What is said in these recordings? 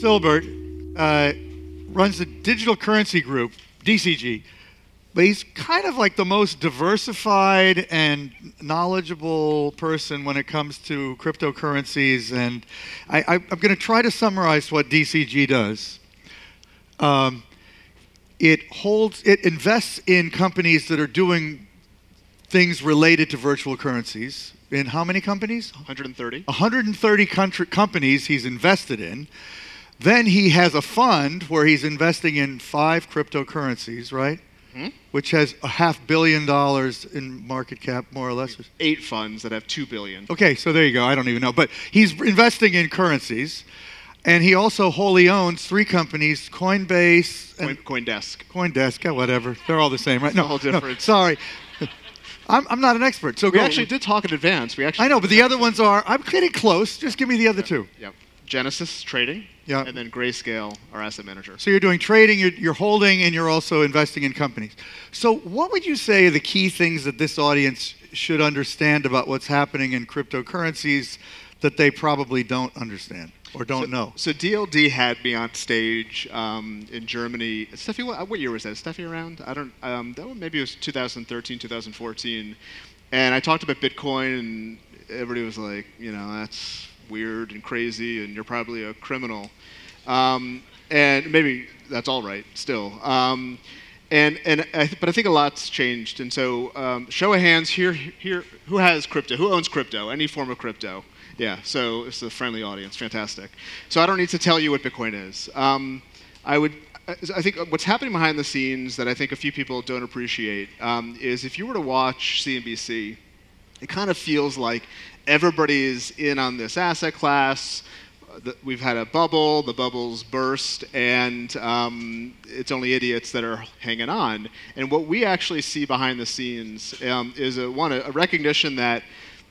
Silbert uh, runs the digital currency group, DCG, but he's kind of like the most diversified and knowledgeable person when it comes to cryptocurrencies. And I, am going to try to summarize what DCG does. Um, it holds, it invests in companies that are doing things related to virtual currencies. In how many companies? 130. 130 country, companies he's invested in. Then he has a fund where he's investing in five cryptocurrencies, right? Hmm? Which has a half billion dollars in market cap, more or less. Eight funds that have two billion. Okay, so there you go. I don't even know, but he's investing in currencies, and he also wholly owns three companies: Coinbase, and Coin, CoinDesk, CoinDesk, yeah, whatever. They're all the same, right? No, all different. No, sorry. I'm, I'm not an expert, so we go. actually did talk in advance. We actually. I know, but the other ones are. I'm getting close. Just give me the other yep. two. Yep. Genesis Trading, yeah. and then Grayscale, our asset manager. So you're doing trading, you're, you're, holding, and you're also investing in companies. So what would you say are the key things that this audience should understand about what's happening in cryptocurrencies that they probably don't understand or don't so, know? So DLD had me on stage um, in Germany. Steffi, what, what, year was that? Steffi around? I don't. Um, that one maybe it was 2013, 2014. And I talked about Bitcoin, and everybody was like, you know, that's weird and crazy, and you're probably a criminal. Um, and maybe that's all right still. Um, and and I but I think a lot's changed. And so, um, show of hands here. Here, who has crypto? Who owns crypto? Any form of crypto? Yeah. So it's a friendly audience. Fantastic. So I don't need to tell you what Bitcoin is. Um, I would. I think what's happening behind the scenes that I think a few people don't appreciate um, is if you were to watch CNBC, it kind of feels like everybody is in on this asset class. We've had a bubble, the bubble's burst, and um, it's only idiots that are hanging on. And what we actually see behind the scenes um, is a, one, a recognition that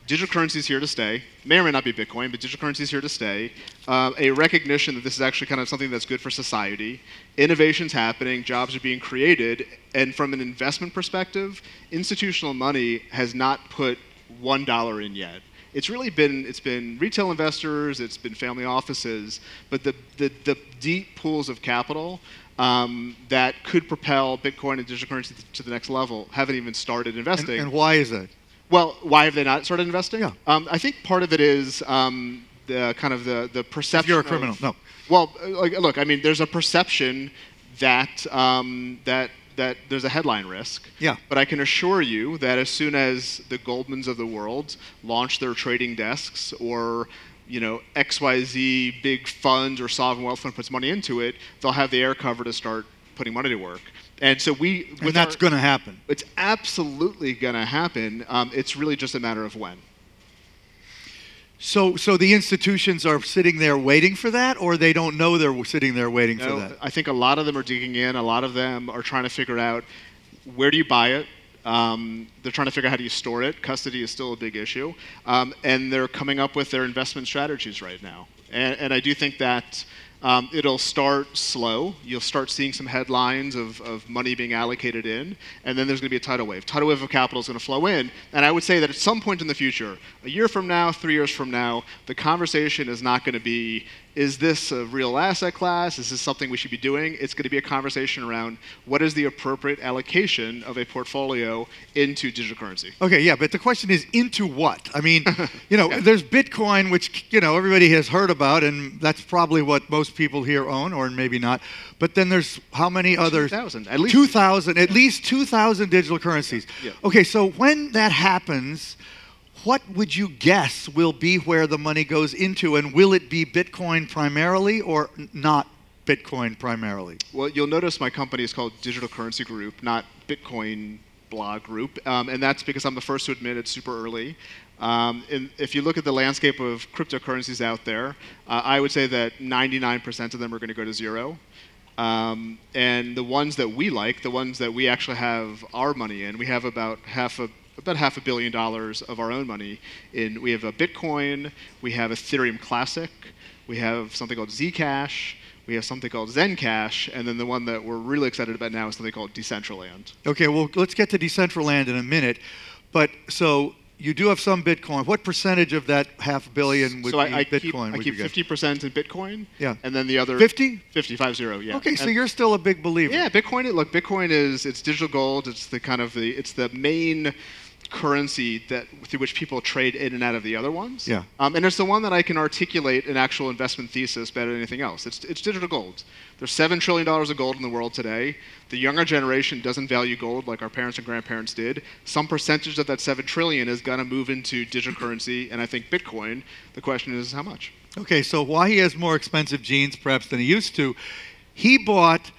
digital currency is here to stay. May or may not be Bitcoin, but digital currency is here to stay. Uh, a recognition that this is actually kind of something that's good for society. Innovation's happening, jobs are being created, and from an investment perspective, institutional money has not put one dollar in yet it's really been it's been retail investors, it's been family offices, but the the, the deep pools of capital um, that could propel Bitcoin and digital currency to the next level haven't even started investing. And, and why is that? Well, why have they not started investing? Yeah. Um, I think part of it is um, the kind of the the perception. If you're a criminal, of, no. Well, uh, like, look, I mean, there's a perception that um, that that there's a headline risk. Yeah. But I can assure you that as soon as the Goldmans of the world launch their trading desks or you know XYZ big fund or sovereign wealth fund puts money into it, they'll have the air cover to start putting money to work. And so we, and that's going to happen. It's absolutely going to happen. Um, it's really just a matter of when. So, so the institutions are sitting there waiting for that, or they don't know they're sitting there waiting no, for that? I think a lot of them are digging in. A lot of them are trying to figure out where do you buy it. Um, they're trying to figure out how do you store it. Custody is still a big issue, um, and they're coming up with their investment strategies right now. And, and I do think that um, it'll start slow. You'll start seeing some headlines of, of money being allocated in, and then there's going to be a tidal wave. Tidal wave of capital is going to flow in, and I would say that at some point in the future, a year from now, three years from now, the conversation is not going to be is this a real asset class? Is this something we should be doing? It's going to be a conversation around what is the appropriate allocation of a portfolio into digital currency. Okay, yeah, but the question is into what? I mean, you know, yeah. there's Bitcoin, which you know everybody has heard about, and that's probably what most people here own, or maybe not. But then there's how many others? 2,000, at least 2,000, at least 2,000 digital currencies. Yeah. Okay, so when that happens what would you guess will be where the money goes into? And will it be Bitcoin primarily or not Bitcoin primarily? Well, you'll notice my company is called Digital Currency Group, not Bitcoin blog group. Um, and that's because I'm the first to admit it's super early. Um, and if you look at the landscape of cryptocurrencies out there, uh, I would say that 99% of them are going to go to zero. Um, and the ones that we like, the ones that we actually have our money in, we have about half a about half a billion dollars of our own money in. We have a Bitcoin, we have Ethereum Classic, we have something called Zcash, we have something called Zencash, and then the one that we're really excited about now is something called Decentraland. Okay, well, let's get to Decentraland in a minute. But so you do have some Bitcoin. What percentage of that half billion would so be I, I Bitcoin? keep, I keep you 50% in Bitcoin. Yeah. And then the other 50? 50, five zero, yeah. Okay, so And- you're still a big believer. Yeah, Bitcoin. Look, Bitcoin is it's digital gold. It's the kind of the it's the main currency that through which people trade in and out of the other ones. Yeah. Um, and it's the one that I can articulate an actual investment thesis better than anything else. It's it's digital gold. There's seven trillion dollars of gold in the world today. The younger generation doesn't value gold like our parents and grandparents did. Some percentage of that seven trillion is going to move into digital currency, and I think Bitcoin. The question is how much. Okay, so why he has more expensive jeans perhaps than he used to, he bought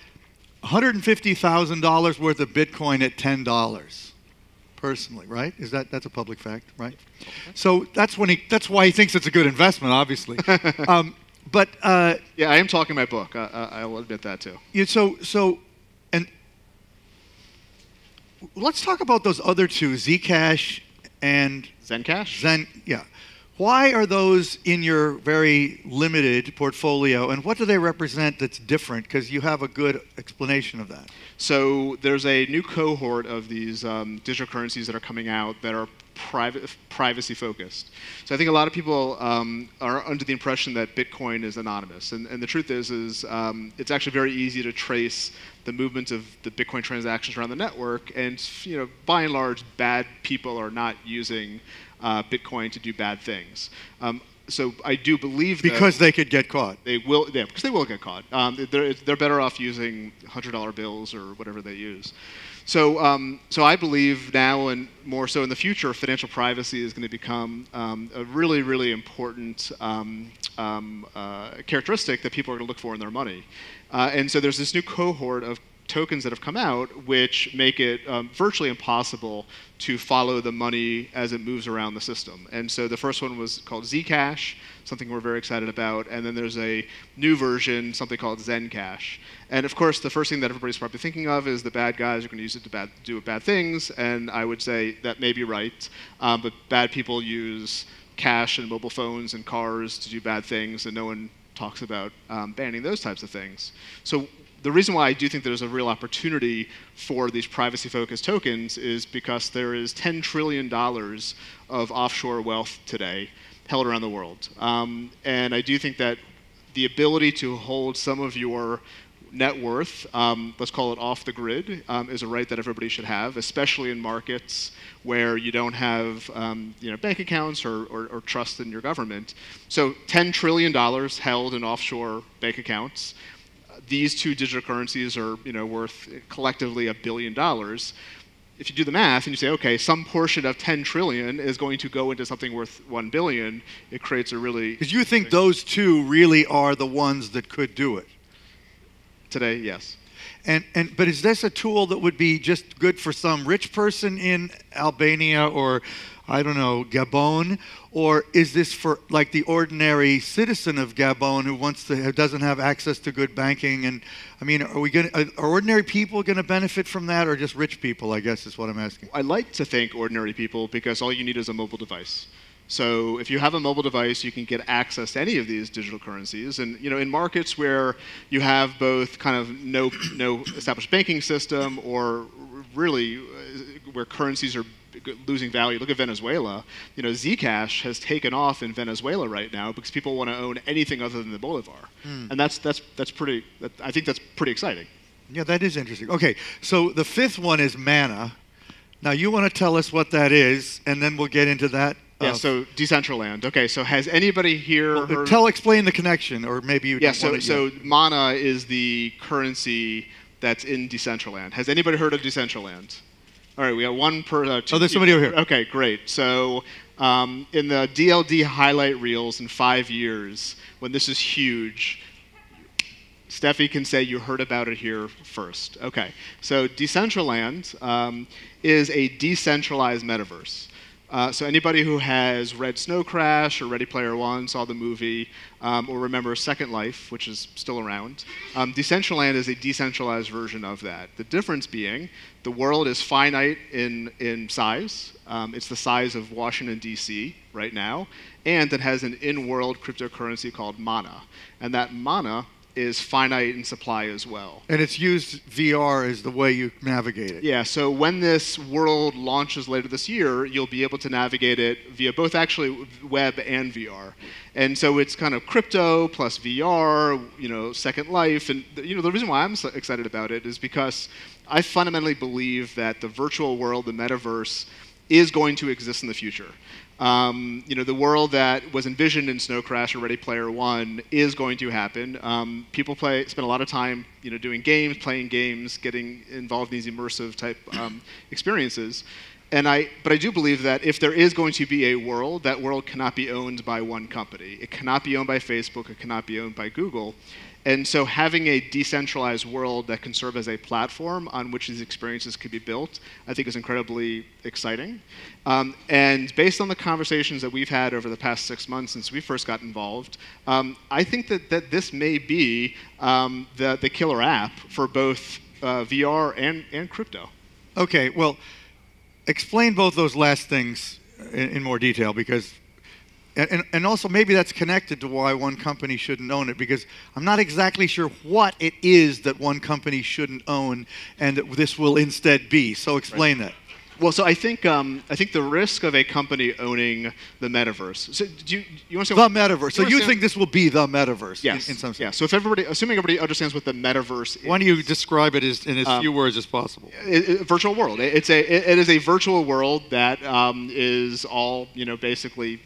$150,000 worth of Bitcoin at $10 personally, right? Is that that's a public fact, right? So that's when he that's why he thinks it's a good investment, obviously. um, but uh, Yeah, I am talking my book. I, I, I will admit that too. you so so and let's talk about those other two, Zcash and Zencash. Zen, yeah. Why are those in your very limited portfolio, and what do they represent that's different? Because you have a good explanation of that. So there's a new cohort of these um, digital currencies that are coming out that are private, privacy focused. So I think a lot of people um, are under the impression that Bitcoin is anonymous, and, and the truth is, is um, it's actually very easy to trace the movement of the Bitcoin transactions around the network, and you know, by and large, bad people are not using uh, Bitcoin to do bad things. Um, so I do believe that Because they could get caught. they will, yeah, because they will get caught. Um, they're, they're better off using $100 bills or whatever they use. So, um, so I believe now and more so in the future, financial privacy is going to become um, a really, really important um, um, uh, characteristic that people are going to look for in their money. Uh, and so there's this new cohort of tokens that have come out which make it um, virtually impossible to follow the money as it moves around the system. And so the first one was called Zcash, something we're very excited about. And then there's a new version, something called Zencash. And of course, the first thing that everybody's probably thinking of is the bad guys are going to use it to bad, do bad things. And I would say that may be right. Um, but bad people use cash and mobile phones and cars to do bad things, and no one talks about um, banning those types of things. So the reason why I do think there's a real opportunity for these privacy focused tokens is because there is $10 trillion of offshore wealth today held around the world. Um, and I do think that the ability to hold some of your net worth, um, let's call it off the grid, um, is a right that everybody should have, especially in markets where you don't have um, you know, bank accounts or, or, or trust in your government. So $10 trillion held in offshore bank accounts these two digital currencies are you know, worth collectively a billion dollars. If you do the math and you say, okay, some portion of 10 trillion is going to go into something worth 1 billion, it creates a really. Because you think those two really are the ones that could do it. Today, yes. And, and but is this a tool that would be just good for some rich person in Albania or I don't know Gabon, or is this for like the ordinary citizen of Gabon who wants to doesn't have access to good banking? And I mean, are we going are ordinary people going to benefit from that, or just rich people? I guess is what I'm asking. I like to think ordinary people because all you need is a mobile device. So if you have a mobile device, you can get access to any of these digital currencies. And you know, in markets where you have both kind of no no established banking system or really uh, where currencies are losing value. Look at Venezuela. You know, Zcash has taken off in Venezuela right now because people want to own anything other than the bolivar, and that's that's that's pretty. That, I think that's pretty exciting. Yeah, that is interesting. Okay, so the fifth one is mana. Now you want to tell us what that is, and then we'll get into that. Yeah. uh, So Decentraland. Okay. So has anybody here well, heard? tell explain the connection, or maybe you. yeah. So so yet. Mana is the currency that's in Decentraland. Has anybody heard of Decentraland? All right, we got one per. Uh, two Oh, there's somebody over here. Okay, great. So um, in the DLD highlight reels in five years, when this is huge, Steffi can say you heard about it here first. Okay, so Decentraland um, is a decentralized metaverse. Uh, so anybody who has read Snow Crash or Ready Player One, saw the movie, um, or remember Second Life, which is still around, um, Decentraland is a decentralized version of that. The difference being the world is finite in, in size. Um, it's the size of Washington, D.C. right now, and it has an in-world cryptocurrency called Mana. And that Mana is finite in supply as well. And it's used VR as the way you navigate it. Yeah, so when this world launches later this year, you'll be able to navigate it via both actually web and VR. And so it's kind of crypto plus VR, you know, Second Life. And, you know, the reason why I'm so excited about it is because I fundamentally believe that the virtual world, the metaverse, is going to exist in the future. Um, you know, the world that was envisioned in Snow Crash or Ready Player One is going to happen. Um, people play, spend a lot of time, you know, doing games, playing games, getting involved in these immersive type um, experiences. And I, but I do believe that if there is going to be a world, that world cannot be owned by one company. It cannot be owned by Facebook. It cannot be owned by Google. And so having a decentralized world that can serve as a platform on which these experiences could be built, I think is incredibly exciting. Um, and based on the conversations that we've had over the past six months since we first got involved, um, I think that, that this may be um, the, the killer app for both uh, VR and, and crypto. Okay, well, explain both those last things in, in more detail because and, and also maybe that's connected to why one company shouldn't own it because I'm not exactly sure what it is that one company shouldn't own and that this will instead be. So explain right. that. Well, so I think um, I think the risk of a company owning the metaverse. So do you, you want to say the metaverse? So you think this will be the metaverse? Yes. In, in some sense. Yeah. So if everybody, assuming everybody understands what the metaverse is, why don't you describe it as, in as um, few words as possible? It, it, virtual world. It, it's a it, it is a virtual world that um, is all you know basically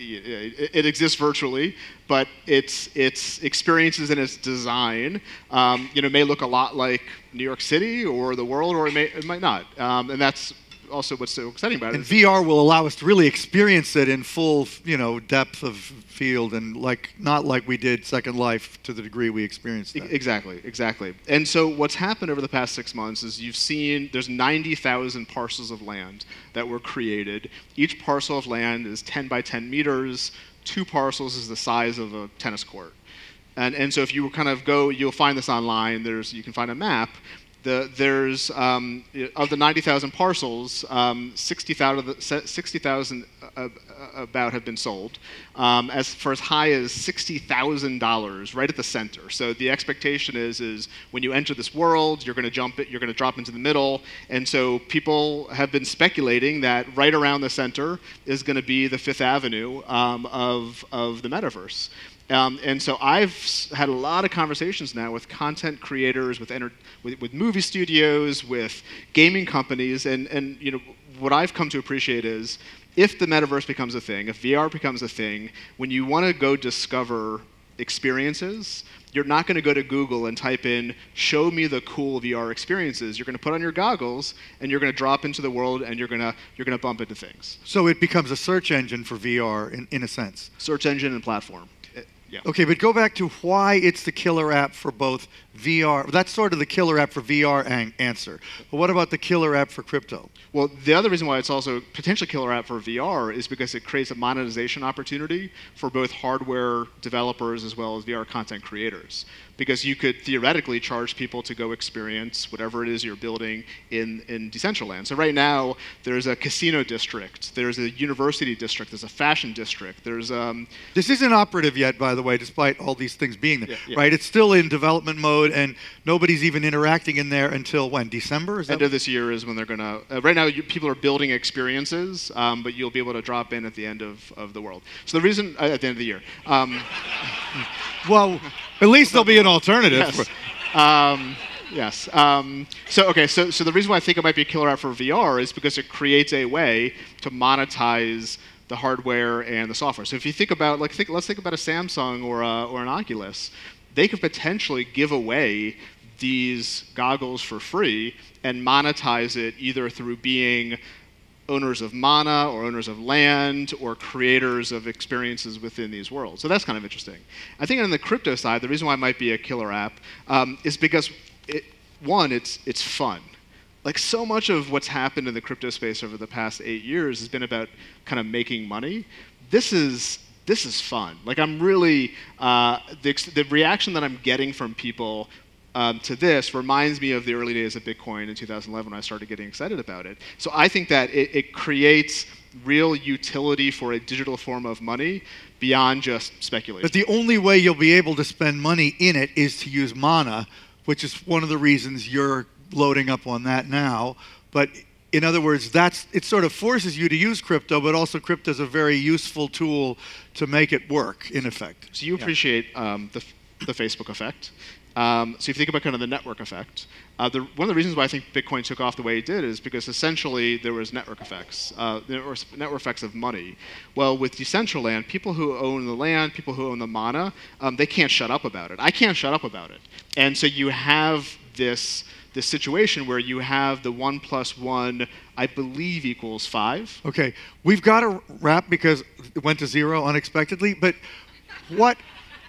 it, exists virtually, but its its experiences and its design, um, you know, may look a lot like New York City or the world, or it, may, it might not. Um, and that's also what's so exciting about it. And VR will allow us to really experience it in full, you know, depth of field and like not like we did Second Life to the degree we experienced that. Exactly, exactly. And so what's happened over the past six months is you've seen there's 90,000 parcels of land that were created. Each parcel of land is 10 by 10 meters. Two parcels is the size of a tennis court. And, and so if you kind of go, you'll find this online. There's, you can find a map the, there's um, of the 90,000 parcels, um, 60,000 60, uh, about have been sold, um, as for as high as $60,000 right at the center. So the expectation is is when you enter this world, you're going to jump it, you're going to drop into the middle, and so people have been speculating that right around the center is going to be the Fifth Avenue um, of of the metaverse. Um, and so I've had a lot of conversations now with content creators, with, enter- with, with, movie studios, with gaming companies, and, and you know, what I've come to appreciate is if the metaverse becomes a thing, if VR becomes a thing, when you want to go discover experiences, you're not going to go to Google and type in, show me the cool VR experiences. You're going to put on your goggles and you're going to drop into the world and you're going to, you're going to bump into things. So it becomes a search engine for VR in, in a sense. Search engine and platform. Yeah. Okay, but go back to why it's the killer app for both VR. That's sort of the killer app for VR an- answer. But what about the killer app for crypto? Well, the other reason why it's also potentially killer app for VR is because it creates a monetization opportunity for both hardware developers as well as VR content creators because you could theoretically charge people to go experience whatever it is you're building in, in Decentraland. So right now, there's a casino district, there's a university district, there's a fashion district, there's... Um, this isn't operative yet, by the way, despite all these things being there, yeah, yeah. right? It's still in development mode, and nobody's even interacting in there until when? December? Is End of this year is when they're going to... Uh, right now, you, people are building experiences, um, but you'll be able to drop in at the end of, of the world. So the reason... Uh, at the end of the year. Um, well, at least there'll be an alternative. Yes. Um, yes. Um, so okay. So so the reason why I think it might be a killer app for VR is because it creates a way to monetize the hardware and the software. So if you think about like think, let's think about a Samsung or a, or an Oculus, they could potentially give away these goggles for free and monetize it either through being owners of mana or owners of land or creators of experiences within these worlds. So that's kind of interesting. I think on the crypto side, the reason why it might be a killer app um, is because, it, one, it's, it's fun. Like so much of what's happened in the crypto space over the past eight years has been about kind of making money. This is this is fun. Like I'm really uh, the, the reaction that I'm getting from people um, to this reminds me of the early days of Bitcoin in 2011 when I started getting excited about it. So I think that it, it creates real utility for a digital form of money beyond just speculation. But the only way you'll be able to spend money in it is to use Mana, which is one of the reasons you're loading up on that now. But in other words, that's it sort of forces you to use crypto, but also crypto is a very useful tool to make it work in effect. So you appreciate um, the, the Facebook effect. Um, so if you think about kind of the network effect, uh, the, one of the reasons why I think Bitcoin took off the way it did is because essentially there was network effects, uh, there were network effects of money. Well, with Decentraland, people who own the land, people who own the mana, um, they can't shut up about it. I can't shut up about it. And so you have this this situation where you have the one plus one, I believe, equals five. Okay, we've got to wrap because it went to zero unexpectedly. But what,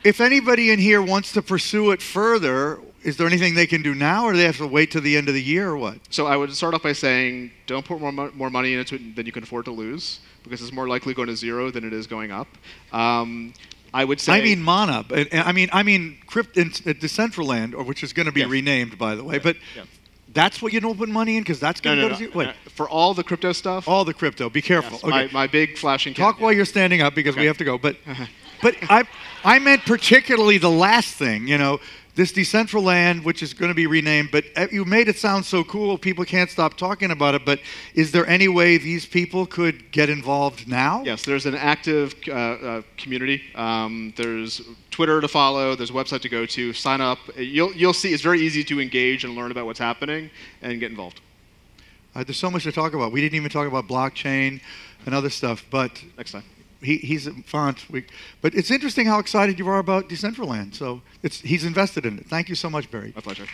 if anybody in here wants to pursue it further, is there anything they can do now, or do they have to wait to the end of the year, or what? So I would start off by saying, don't put more, mo- more money into it than you can afford to lose, because it's more likely going to zero than it is going up. Um, I would say. I mean Mana. I mean, I mean Crypt, in, uh, Decentraland, or which is going to be Yes. renamed, by the way. But yeah. that's what you don't put money in because that's going to no, go no, to. Wait, no. For all the crypto stuff, all the crypto. Be careful. yes, okay. my, my big flashing Talk while you're standing up because we have to go. But, but I, I meant particularly the last thing. You know, this Decentraland, which is going to be renamed. But uh, you made it sound so cool, people can't stop talking about it. But is there any way these people could get involved now? Yes, there's an active uh, uh, community. Um, there's Twitter to follow. There's a website to go to. Sign up. You'll you'll see. It's very easy to engage and learn about what's happening and get involved. Uh, there's so much to talk about. We didn't even talk about blockchain and other stuff. But Next time. He, he's a font. We, but it's interesting how excited you are about Decentraland. So it's, he's invested in it. Thank you so much, Barry. My pleasure.